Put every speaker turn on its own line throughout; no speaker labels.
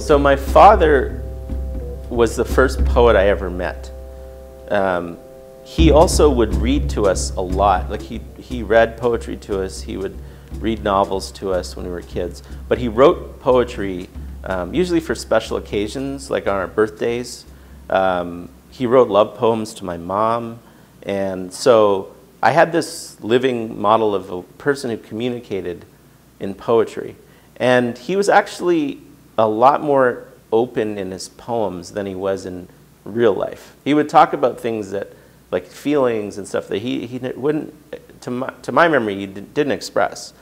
So my father was the first poet I ever met. Um, he also would read to us a lot. Like he, he read poetry to us. He would read novels to us when we were kids. But he wrote poetry um, usually for special occasions, like on our birthdays. Um, he wrote love poems to my mom. And so I had this living model of a person who communicated in poetry. And he was actually a lot more open in his poems than he was in real life. He would talk about things that, like feelings and stuff that he, he wouldn't, to my, to my memory, he didn't express.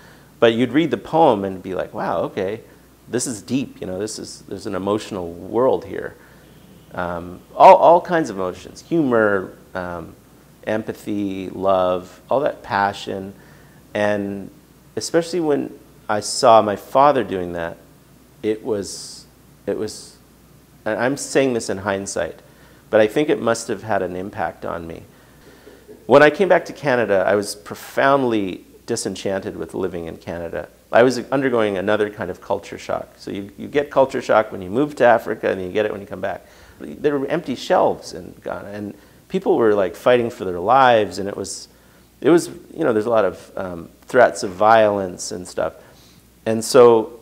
But you'd read the poem and be like, wow, okay, this is deep, you know, this is, there's an emotional world here. Um, all, all kinds of emotions, humor, um, empathy, love, all that passion. And especially when I saw my father doing that, it was, it was, and I'm saying this in hindsight, but I think it must have had an impact on me. When I came back to Canada, I was profoundly disenchanted with living in Canada. I was undergoing another kind of culture shock. So you, you get culture shock when you move to Africa and you get it when you come back. There were empty shelves in Ghana and people were like fighting for their lives and it was, it was you know, there's a lot of um, threats of violence and stuff. And so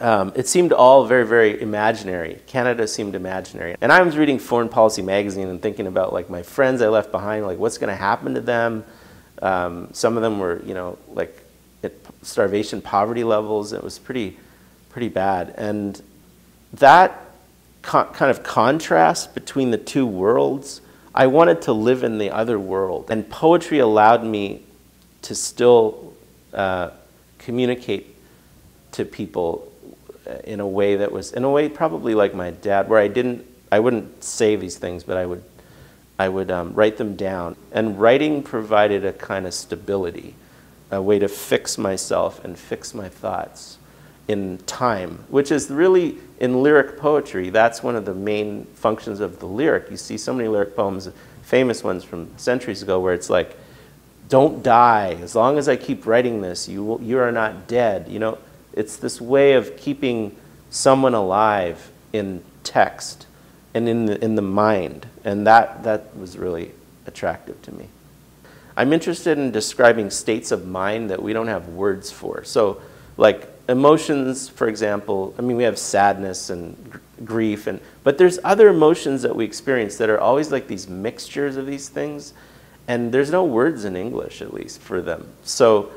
um, it seemed all very, very imaginary. Canada seemed imaginary. And I was reading Foreign Policy magazine and thinking about like my friends I left behind, like what's going to happen to them. Um, some of them were, you know, like at starvation poverty levels. It was pretty, pretty bad. And that kind of contrast between the two worlds, I wanted to live in the other world. And poetry allowed me to still uh, communicate to people in a way that was, in a way probably like my dad, where I didn't, I wouldn't say these things, but I would, I would um, write them down. And writing provided a kind of stability, a way to fix myself and fix my thoughts in time, which is really in lyric poetry, that's one of the main functions of the lyric. You see so many lyric poems, famous ones from centuries ago, where it's like, don't die. As long as I keep writing this, you, you are not dead. You know, it's this way of keeping someone alive in text and in the, in the mind. And that, that was really attractive to me. I'm interested in describing states of mind that we don't have words for. So, like emotions, for example, I mean, we have sadness and grief, and, but there's other emotions that we experience that are always like these mixtures of these things. And there's no words in English, at least, for them. So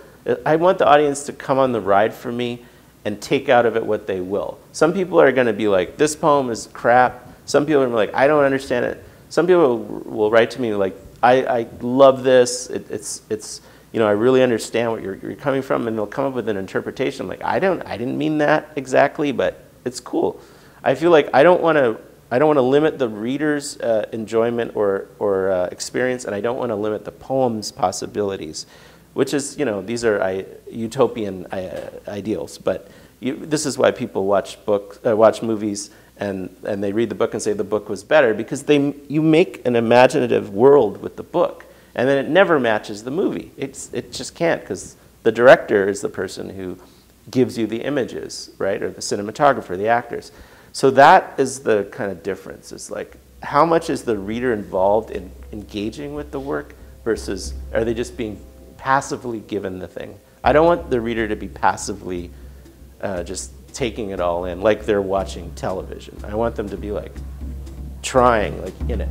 I want the audience to come on the ride for me and take out of it what they will. Some people are going to be like, this poem is crap. Some people are like, I don't understand it. Some people will write to me like, I, I love this. It, it's, it's, you know, I really understand what you're, you're coming from, and they'll come up with an interpretation. like, I don't, I didn't mean that exactly, but it's cool. I feel like I don't want to, I don't want to limit the reader's uh, enjoyment or, or uh, experience, and I don't want to limit the poem's possibilities which is, you know, these are I, utopian uh, ideals. But you, this is why people watch books, uh, watch movies, and, and they read the book and say the book was better because they, you make an imaginative world with the book, and then it never matches the movie. It's, it just can't because the director is the person who gives you the images, right, or the cinematographer, the actors. So that is the kind of difference. It's like how much is the reader involved in engaging with the work versus are they just being passively given the thing. I don't want the reader to be passively uh, just taking it all in like they're watching television. I want them to be like trying, like in it.